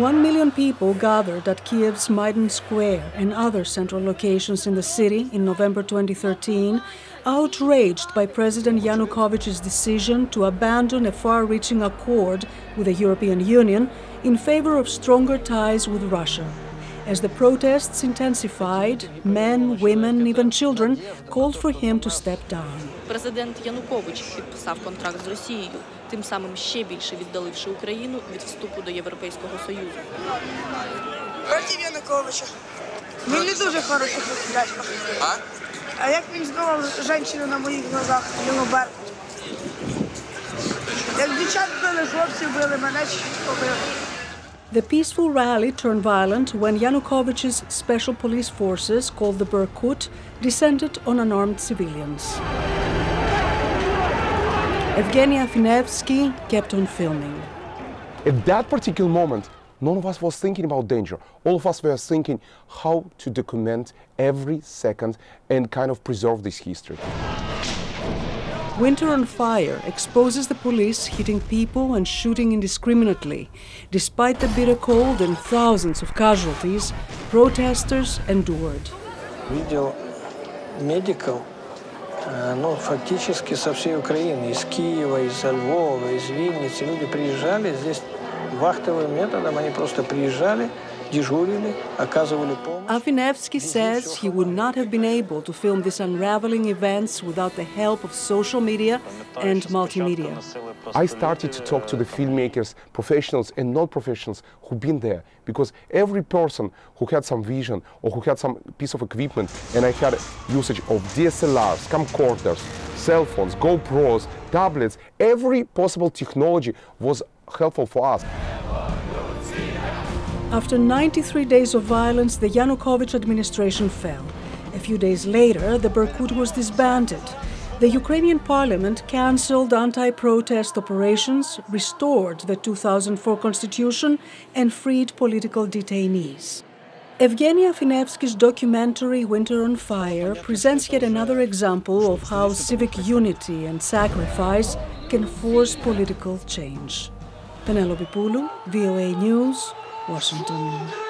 One million people gathered at Kiev's Maidan Square and other central locations in the city in November 2013, outraged by President Yanukovych's decision to abandon a far reaching accord with the European Union in favor of stronger ties with Russia. As the protests intensified, men, women, even children called for him to step down. Президент Янукович підписав контракт з Росією, тим самим ще більше віддаливши Україну від вступу до Європейського Союзу. Проти Януковича. Він не дуже хороший дядько. А? А як він збивав жінку на моїх глазах, йому Беркут. Як дівчат били, хлопців били, мене побили. The peaceful rally turned violent when Yanukovych's special police forces, called the Berkut, descended on unarmed civilians. Evgeny Afineevsky kept on filming. At that particular moment, none of us was thinking about danger. All of us were thinking how to document every second and kind of preserve this history. Winter on Fire exposes the police hitting people and shooting indiscriminately. Despite the bitter cold and thousands of casualties, protesters endured. Видел медиков, э, ну, фактически со всей Украины, из Киева, из Львова, из Винницы. Люди приезжали здесь вахтовым методом, они просто приезжали, дежурили, оказывали помощь. Afineevsky says he would not have been able to film these unraveling events without the help of social media and multimedia. I started to talk to the filmmakers, professionals and non-professionals who've been there, because every person who had some vision or who had some piece of equipment, and I had usage of DSLRs, camcorders, cell phones, GoPros, tablets, every possible technology was helpful for us. After 93 days of violence, the Yanukovych administration fell. A few days later, the Berkut was disbanded. The Ukrainian parliament cancelled anti protest operations, restored the 2004 constitution, and freed political detainees. Evgeny Afineevsky's documentary Winter on Fire presents yet another example of how civic unity and sacrifice can force political change. Penelope Poulou, VOA News, Washington.